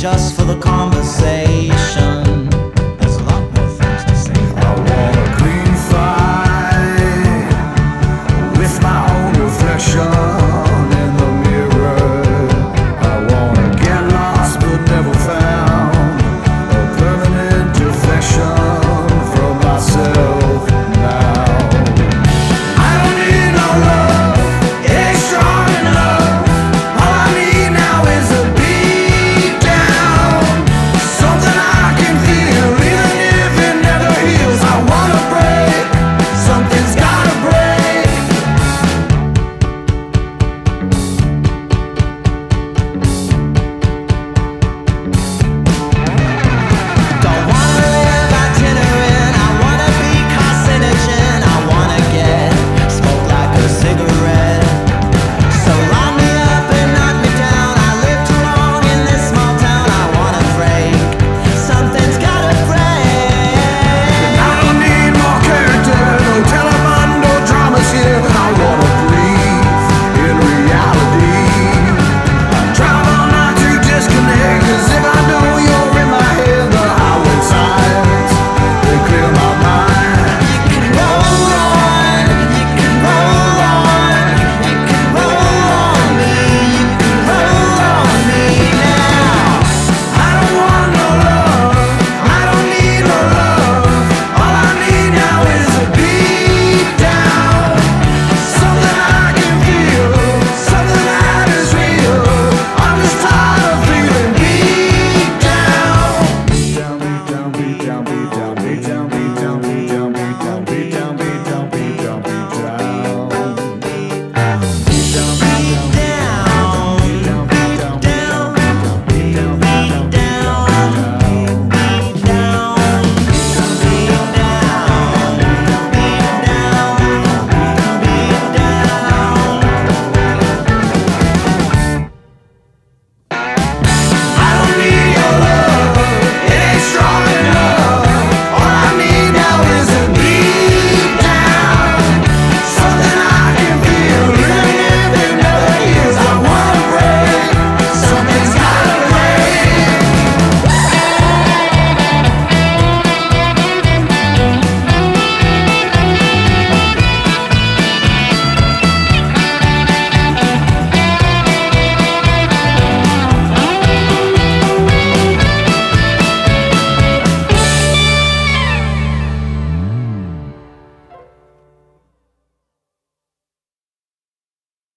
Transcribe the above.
just for the conversation. You tell me.